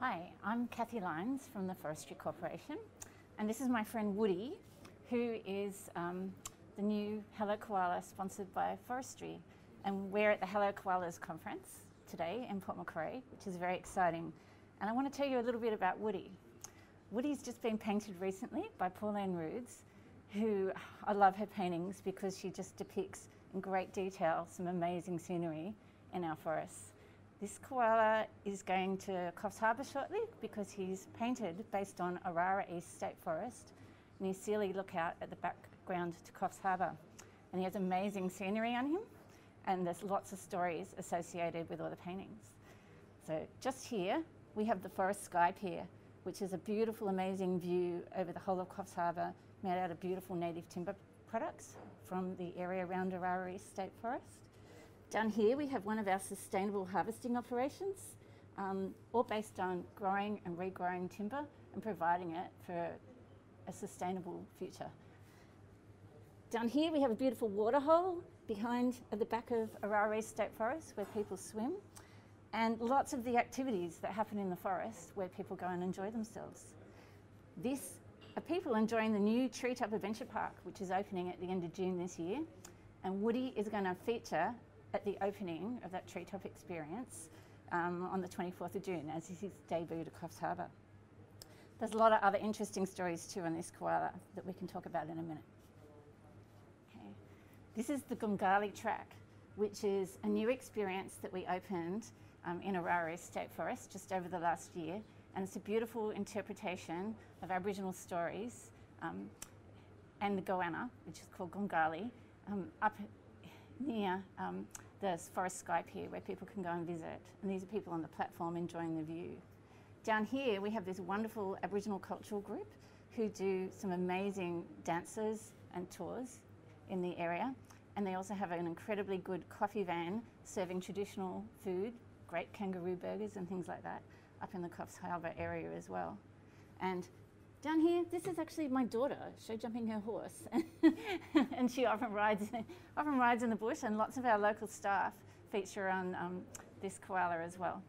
Hi, I'm Kathy Lyons from the Forestry Corporation, and this is my friend Woody, who is um, the new Hello Koala sponsored by Forestry. And we're at the Hello Koalas conference today in Port Macquarie, which is very exciting. And I want to tell you a little bit about Woody. Woody's just been painted recently by Pauline Roods, who I love her paintings because she just depicts in great detail some amazing scenery in our forests. This koala is going to Coffs Harbour shortly because he's painted based on Orara East State Forest near Sealy Lookout at the background to Coffs Harbour. And he has amazing scenery on him and there's lots of stories associated with all the paintings. So just here, we have the Forest Sky Pier, which is a beautiful, amazing view over the whole of Coffs Harbour, made out of beautiful native timber products from the area around Orara East State Forest. Down here we have one of our sustainable harvesting operations, um, all based on growing and regrowing timber and providing it for a sustainable future. Down here we have a beautiful waterhole behind at the back of Orara State Forest where people swim and lots of the activities that happen in the forest where people go and enjoy themselves. This are people enjoying the new Treetop Adventure Park which is opening at the end of June this year and Woody is going to feature at the opening of that treetop experience um, on the 24th of June as his debut to Coffs Harbour. There's a lot of other interesting stories too on this koala that we can talk about in a minute. Okay. This is the Gungali track, which is a new experience that we opened um, in Orara State Forest just over the last year. And it's a beautiful interpretation of Aboriginal stories um, and the goanna, which is called Gungali, um, up near um, the Forest Sky Pier where people can go and visit. And these are people on the platform enjoying the view. Down here, we have this wonderful Aboriginal cultural group who do some amazing dances and tours in the area. And they also have an incredibly good coffee van serving traditional food, great kangaroo burgers and things like that, up in the Coffs Harbour area as well. And down here, this is actually my daughter show jumping her horse, and she often rides, often rides in the bush. And lots of our local staff feature on um, this koala as well.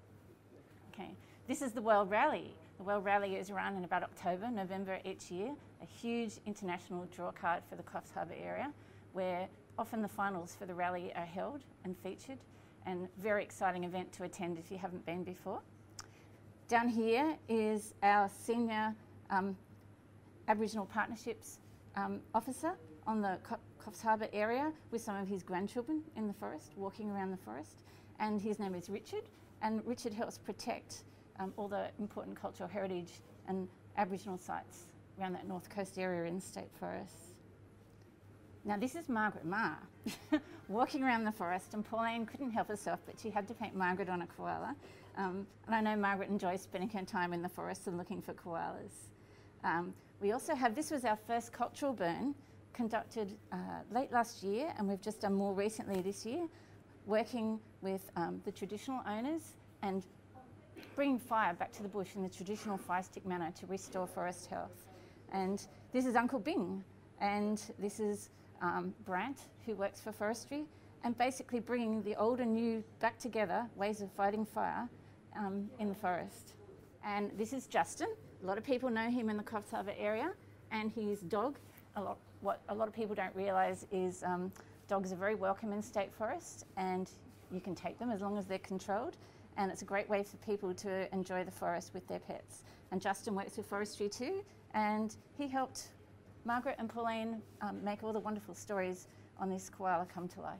Okay, this is the World Rally. The World Rally is run in about October, November each year. A huge international draw card for the Coffs Harbour area, where often the finals for the rally are held and featured, and very exciting event to attend if you haven't been before. Down here is our senior um, Aboriginal Partnerships um, officer on the Co Coffs Harbour area with some of his grandchildren in the forest, walking around the forest. And his name is Richard. And Richard helps protect um, all the important cultural heritage and Aboriginal sites around that north coast area in state forests. Now this is Margaret Ma walking around the forest and Pauline couldn't help herself but she had to paint Margaret on a koala. Um, and I know Margaret enjoys spending her time in the forest and looking for koalas. Um, we also have, this was our first cultural burn conducted uh, late last year and we've just done more recently this year, working with um, the traditional owners and bringing fire back to the bush in the traditional fire stick manner to restore forest health. And this is Uncle Bing and this is um, Brant who works for forestry and basically bringing the old and new back together, ways of fighting fire um, in the forest. And this is Justin a lot of people know him in the Coffs Harbour area and his dog. A lot, what a lot of people don't realise is um, dogs are very welcome in state forest and you can take them as long as they're controlled and it's a great way for people to enjoy the forest with their pets. And Justin works with forestry too and he helped Margaret and Pauline um, make all the wonderful stories on this koala come to life.